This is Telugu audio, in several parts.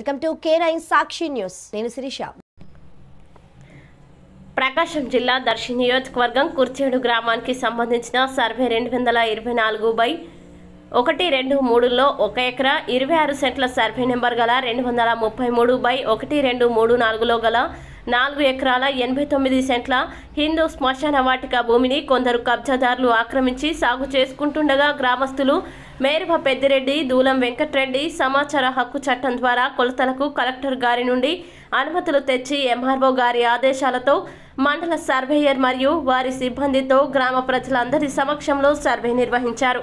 Welcome to K nine Sakshi news. నేను శిరీష. ప్రకాశం జిల్లా దర్శి నియోజకవర్గం కుర్చేడు గ్రామానికి సంబంధించిన సర్వే రెండు వందల ఇరవై నాలుగు బై ఒకటి రెండు మూడులో ఒక ఎకరా ఇరవై ఆరు సెంట్ల సర్వే నెంబర్ గల రెండు వందల ముప్పై మూడు బై ఒకటి రెండు మూడు నాలుగులో గల నాలుగు ఎకరాల ఎనభై తొమ్మిది సెంట్ల హిందూ శ్మశాన వాటిక భూమిని కొందరు కబ్జాదారులు ఆక్రమించి సాగు చేసుకుంటుండగా గ్రామస్తులు మేరువ పెద్దిరెడ్డి దూలం వెంకట్రెడ్డి సమాచార హక్కు చట్టం ద్వారా కొలతలకు కలెక్టర్ గారి నుండి అనుమతులు తెచ్చి ఎంఆర్ఓ గారి ఆదేశాలతో మండల సర్వేయర్ మరియు వారి సిబ్బందితో గ్రామ ప్రజలందరి సమక్షంలో సర్వే నిర్వహించారు.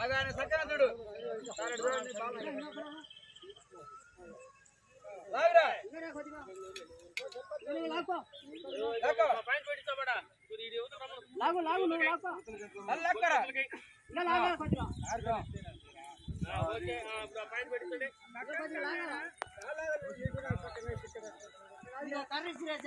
ఆయన సకరంతుడు లాగు లాగు నువ్వు లాగు లక్కరా? ఇంకా లాగా కొంచెం. ఓకే ఇప్పుడు పాయింట్ పెడుతుండే లాగా లాగా కర్రీ సిరేజ్